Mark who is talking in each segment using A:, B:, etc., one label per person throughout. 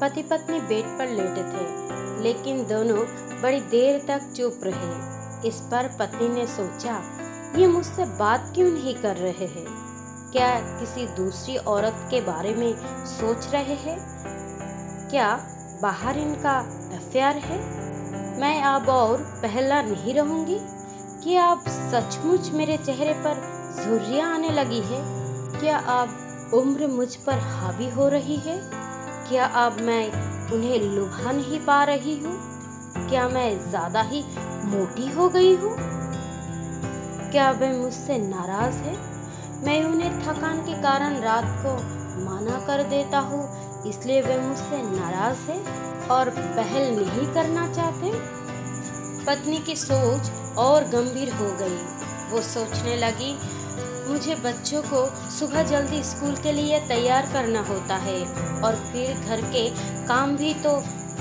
A: पति पत्नी बेड पर लेटे थे, लेकिन दोनों बड़ी देर तक चुप रहे। इस पर पत्नी ने सोचा, ये मुझसे बात क्यों नहीं कर रहे हैं? क्या किसी दूसरी औरत के बारे में सोच रहे हैं? क्या बाहर इनका अफेयर है? मैं अब और पहला नहीं रहूँगी? कि आप सचमुच मेरे चेहरे पर झुर्रियाँ आने लगी है? क्या आप उम्र मुझ पर हावी हो रही है? क्या अब मैं उन्हें लुभा नहीं पा रही हूँ? क्या मैं ज़्यादा ही मोटी हो गई हूँ? क्या वह मुझसे नाराज़ है? मैं उन्हें थकान के कारण रात को माना कर देता हूँ, इसलिए वे मुझसे नाराज़ है और पहल नहीं करना चाहते। पत्नी की सोच और गंभीर हो गई। वो सोचने लगी मुझे बच्चों को सुबह जल्दी स्कूल के लिए तैयार करना होता है और फिर घर के काम भी तो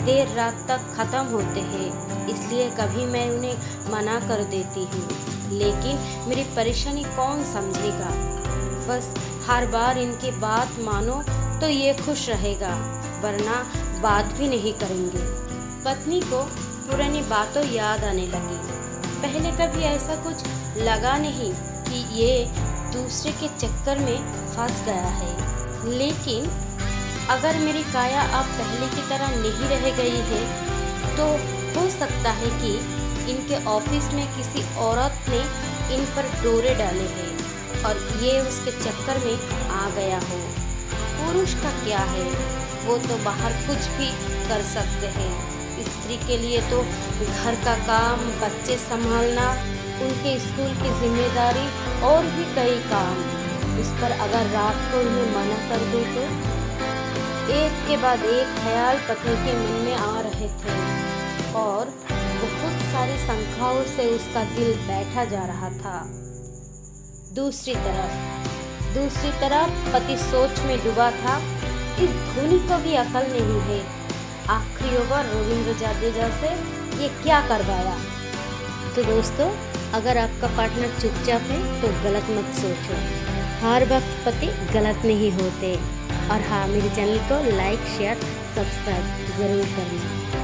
A: देर रात तक ख़त्म होते हैं, इसलिए कभी मैं उन्हें मना कर देती हूँ। लेकिन मेरी परेशानी कौन समझेगा? बस हर बार इनकी बात मानो तो ये खुश रहेगा, वरना बात भी नहीं करेंगे। पत्नी को पुरानी बातों याद आने लगी। पहले कभी ऐसा कुछ लगा नहीं कि ये दूसरे के चक्कर में फंस गया है। लेकिन अगर मेरी काया अब पहले की तरह नहीं रह गई है तो हो सकता है कि इनके ऑफ़िस में किसी औरत ने इन पर डोरे डाले हैं और ये उसके चक्कर में आ गया हो। पुरुष का क्या है? वो तो बाहर कुछ भी कर सकते हैं। स्त्री के लिए तो घर का काम, बच्चे संभालना उनके स्कूल की ज़िम्मेदारी और भी कई काम। इस पर अगर रात को उन्हें मना कर दे तो? एक के बाद एक ख्याल पत्नी के मन में आ रहे थे और बहुत सारी संख्याओं से उसका दिल बैठा जा रहा था। दूसरी तरफ़ दूसरी तरफ़ पति सोच में डूबा था, इस धोनी को भी अकल नहीं है। आखिरी ओवर रविंद्र जाडेजा से ये क्या करवाया? तो दोस्तों अगर आपका पार्टनर चुपचाप है तो गलत मत सोचो। हर वक्त पति गलत नहीं होते। और हाँ मेरे चैनल को लाइक शेयर सब्सक्राइब ज़रूर करना।